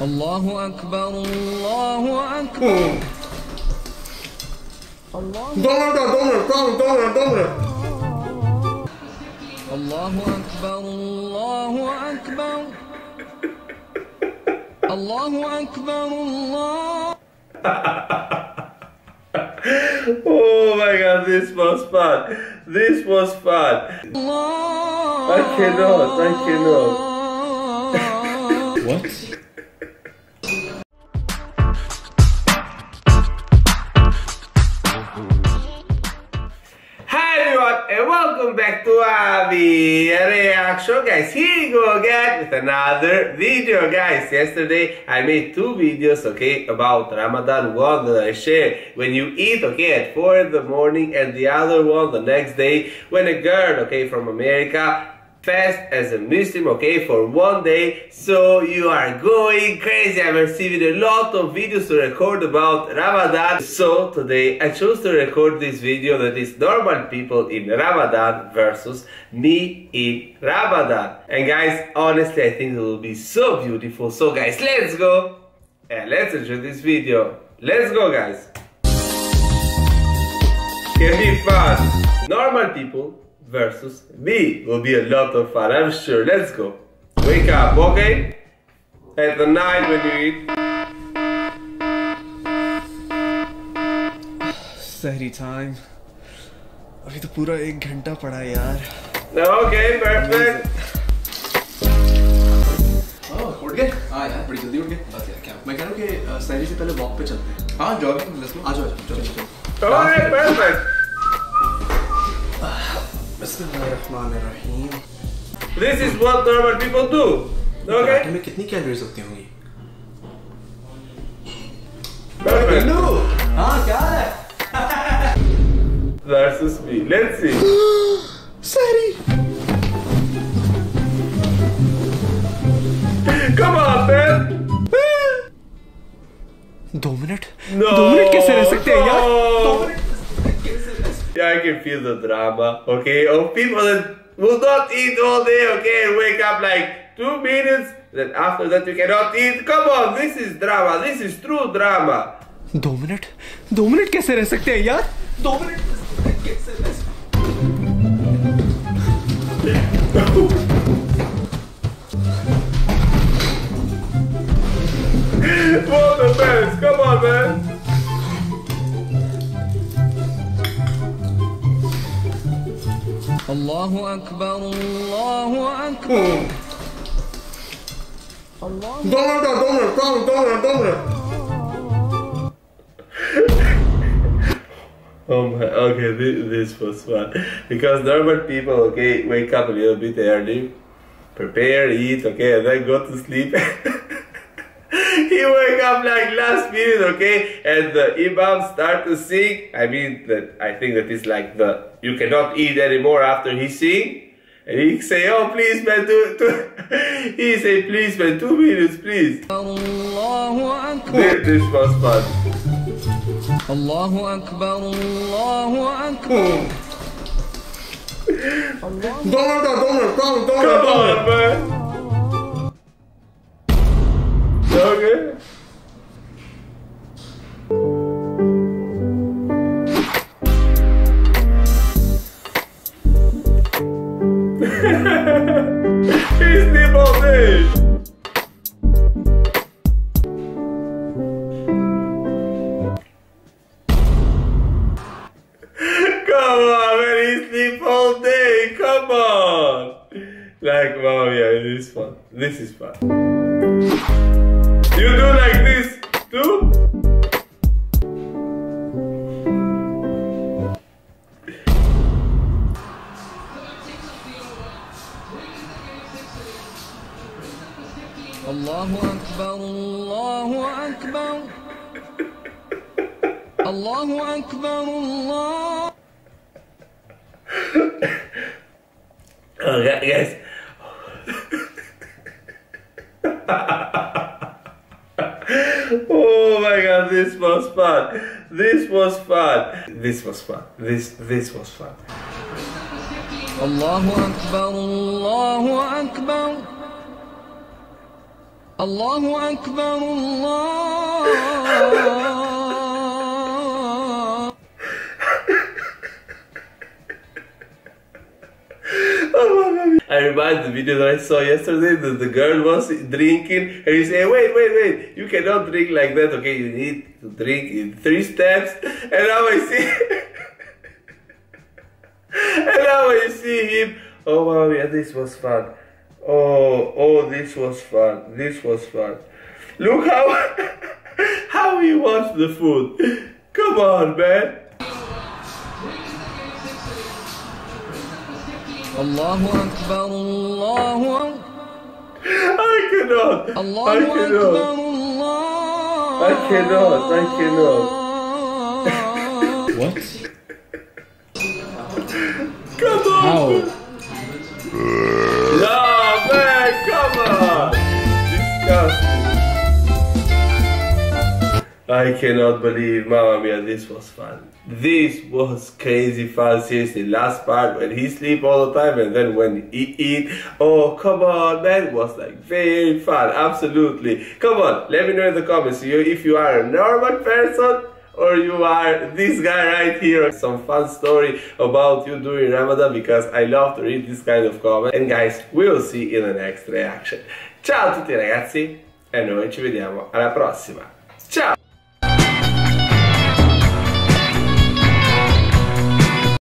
الله أكبر الله أكبر الله Dobre, dobre, dobre, dobre. الله أكبر الله أكبر الله أكبر الله Oh my god, this was fun. This was fun. الله I cannot, I cannot. What? And welcome back to Avi. Reaction guys here you go again with another video guys. Yesterday I made two videos okay about Ramadan. One that I share when you eat okay at 4 in the morning and the other one the next day when a girl okay from America fast as a Muslim, okay, for one day. So you are going crazy. I'm receiving a lot of videos to record about Ramadan. So today I chose to record this video that is normal people in Ramadan versus me in Ramadan. And guys, honestly, I think it will be so beautiful. So guys, let's go and let's enjoy this video. Let's go, guys. Can be fun. Normal people versus me will be a lot of fun, I'm sure. Let's go. Wake up, okay? At the night when you eat. सहरी time अभी तो पूरा एक घंटा पड़ा है यार Okay, perfect. उठ गए हाँ यार बड़ी जल्दी उठ गए बस यार क्या मैं कह रहा हूँ कि अ, सहरी से पहले वॉक पे चलते हैं हाँ जॉगिंग लेट्स गो आ जाओ आ जाओ चलो चलो Okay, This is what normal people do. Okay? में कितनी कैलोरीज होती होंगी Perfect. No. हाँ क्या है Versus me. Let's see. सहरी Come on, man. दो मिनट No. दो मिनट कैसे रह सकते हैं यार. दो minute I can feel the drama, okay? Of people that will not eat all day, okay, and wake up like two minutes, then after that you cannot eat. Come on, this is drama, this is true drama. दो minute दो minute कैसे रह सकते हैं यार दो minute कैसे रह सकते What الله أكبر الله أكبر الله Dobra, dobra, dobra, dobra, dobra. Oh my, okay, this, this was fun. Because normal people, okay, wake up a little bit early, prepare, eat, okay, and then go to sleep. come like last minute, okay? And the imam start to sing. I mean, that I think that is like the, you cannot eat anymore after he sing. And he say, oh, please, man, two, two. he say, please, man, two minutes, please. Allahu Akbar. This was fun. Allahu Akbar, Allahu Akbar. Donald, Donald, Donald, Donald, Donald. Come on, man. He's nibble this. Come on, man, he sleep all day. Come on. Like, wow, yeah, it is fun. This is fun. You do like this too? الله أكبر الله Okay, guys. oh my god, this was fun. This was fun. This was fun. This this was fun. الله أكبر الله أكبر الله أكبر الله I remind the video that I saw yesterday that the girl was drinking and you say, wait, wait, wait, you cannot drink like that, okay? You need to drink in three steps. And now I see, and now I see him. Oh wow, yeah, this was fun. Oh, oh, this was fun. This was fun. Look how, how he wants the food. Come on, man. Allahu Akbar, Allahu Akbar. I cannot. Allahu I cannot. Akbar, Allah. I cannot. I cannot. what? Come on. How? I cannot believe, Mamma Mia, this was fun. This was crazy fun, seriously. Last part when he sleep all the time and then when he eat, oh come on, that was like very fun, absolutely. Come on, let me know in the comments if you are a normal person or you are this guy right here. Some fun story about you during Ramadan because I love to read this kind of comment. And guys, we will see in the next reaction. Ciao a tutti ragazzi e noi ci vediamo alla prossima. Ciao!